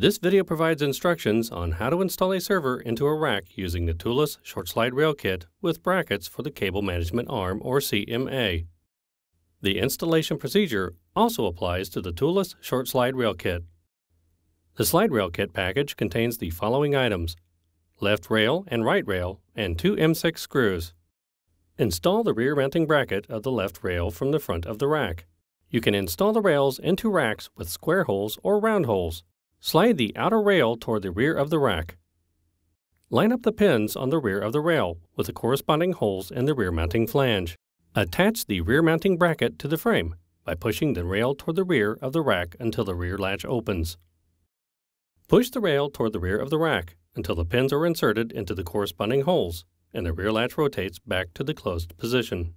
This video provides instructions on how to install a server into a rack using the toolless short slide rail kit with brackets for the cable management arm or CMA. The installation procedure also applies to the toolless short slide rail kit. The slide rail kit package contains the following items left rail and right rail, and two M6 screws. Install the rear mounting bracket of the left rail from the front of the rack. You can install the rails into racks with square holes or round holes. Slide the outer rail toward the rear of the rack. Line up the pins on the rear of the rail with the corresponding holes in the rear mounting flange. Attach the rear mounting bracket to the frame by pushing the rail toward the rear of the rack until the rear latch opens. Push the rail toward the rear of the rack until the pins are inserted into the corresponding holes and the rear latch rotates back to the closed position.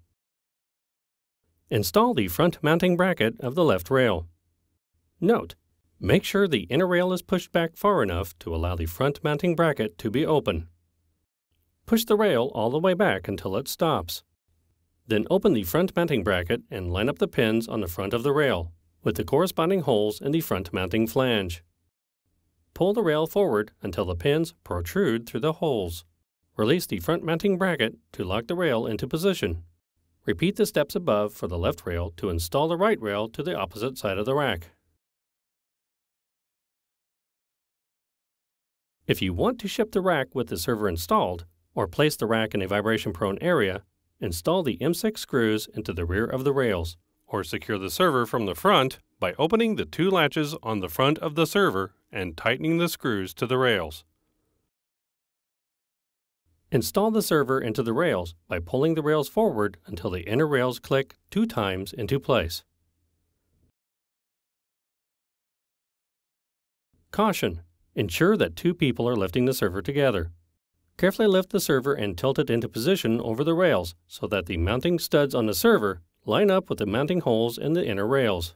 Install the front mounting bracket of the left rail. Note, make sure the inner rail is pushed back far enough to allow the front mounting bracket to be open. Push the rail all the way back until it stops. Then open the front mounting bracket and line up the pins on the front of the rail, with the corresponding holes in the front mounting flange. Pull the rail forward until the pins protrude through the holes. Release the front mounting bracket to lock the rail into position. Repeat the steps above for the left rail to install the right rail to the opposite side of the rack. If you want to ship the rack with the server installed, or place the rack in a vibration-prone area, install the M6 screws into the rear of the rails, or secure the server from the front by opening the two latches on the front of the server and tightening the screws to the rails. Install the server into the rails by pulling the rails forward until the inner rails click two times into place. Caution! Ensure that two people are lifting the server together. Carefully lift the server and tilt it into position over the rails so that the mounting studs on the server line up with the mounting holes in the inner rails.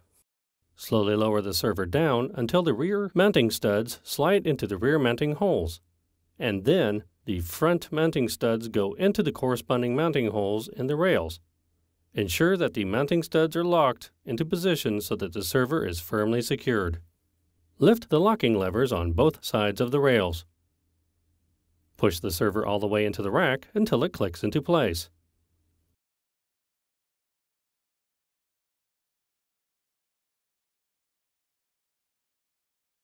Slowly lower the server down until the rear mounting studs slide into the rear mounting holes, and then the front mounting studs go into the corresponding mounting holes in the rails. Ensure that the mounting studs are locked into position so that the server is firmly secured. Lift the locking levers on both sides of the rails. Push the server all the way into the rack until it clicks into place.